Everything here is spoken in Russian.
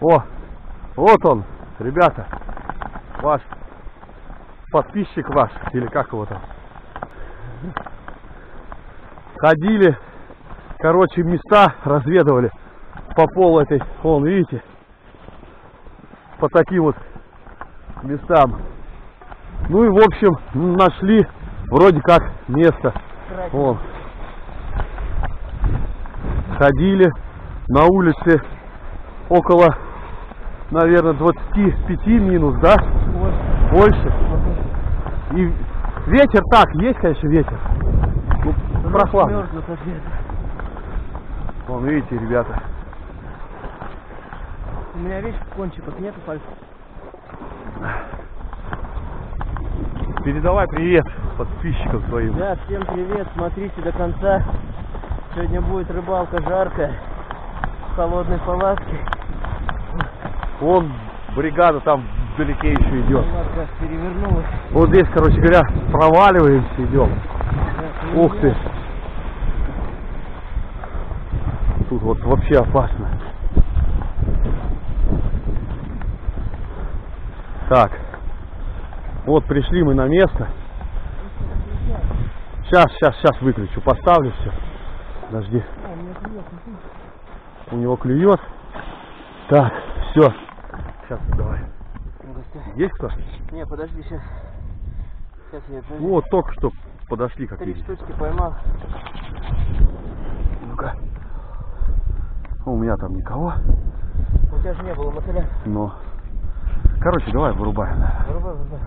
О, вот он, ребята, ваш подписчик ваш, или как его там. Ходили, короче, места разведывали по полу этой, вон, видите, по таким вот местам. Ну и, в общем, нашли вроде как место. Вон. Ходили на улице около, наверное, 25 минус, да? Больше. И ветер так, есть, конечно, ветер. Ну, прохладно. Вон, видите, ребята. У меня, видишь, кончиков нету пальцев. Передавай привет подписчикам своим. Да, всем привет, смотрите до конца. Сегодня будет рыбалка жаркая, в холодной палатке. Вон бригада там вдалеке еще идет. Вот здесь, короче говоря, проваливаемся, идем. Ух ты. Тут вот вообще опасно. Так. Вот пришли мы на место. Сейчас, сейчас, сейчас выключу. Поставлю все. Подожди. А. У него клюет. Так, все. Сейчас давай. Есть кто? Не, подожди, сейчас. Сейчас я подожди. Вот только что подошли как Три видите. штучки поймал. Ну-ка. У меня там никого. У тебя же не было мотыля. Но. Короче, давай вырубаем. Вырубай, вырубай.